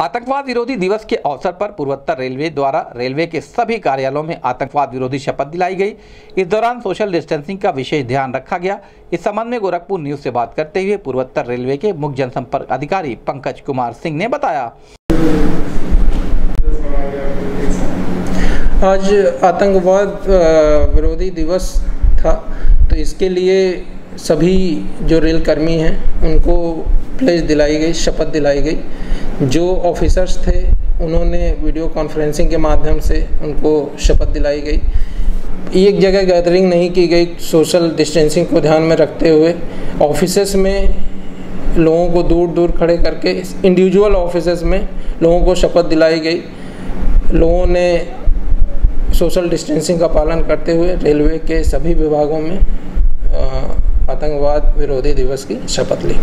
आतंकवाद विरोधी दिवस के अवसर पर पूर्वोत्तर रेलवे द्वारा रेलवे के सभी कार्यालयों में आतंकवाद विरोधी शपथ दिलाई गई। इस दौरान सोशल डिस्टेंसिंग का विशेष ध्यान रखा गया। इस संबंध में गोरखपुर न्यूज़ से बात करते हुए पूर्वोत्तर रेलवे के मुख्य जनसंपर्क अधिकारी पंकज कुमार सिंह ने बताया। आज आतंकवाद विरोधी दिवस था। तो इसके लिए सभी जो रेल कर्मी हैं, उनको प्लेज दिलाई गई, शपथ दिलाई गई। जो ऑफिसर्स थे, उन्होंने वीडियो कॉन्फ्रेंसिंग के माध्यम से उनको शपथ दिलाई गई। एक जगह गैदरिंग नहीं की गई सोशल डिस्टेंसिंग को ध्यान में रखते हुए। ऑफ़िस में लोगों को दूर दूर खड़े करके इंडिविजुअल ऑफ़िस में लोगों को शपथ दिलाई गई। लोगों ने सोशल डिस्टेंसिंग का पालन करते हुए रेलवे के सभी विभागों में आतंकवाद विरोधी दिवस की शपथ ली।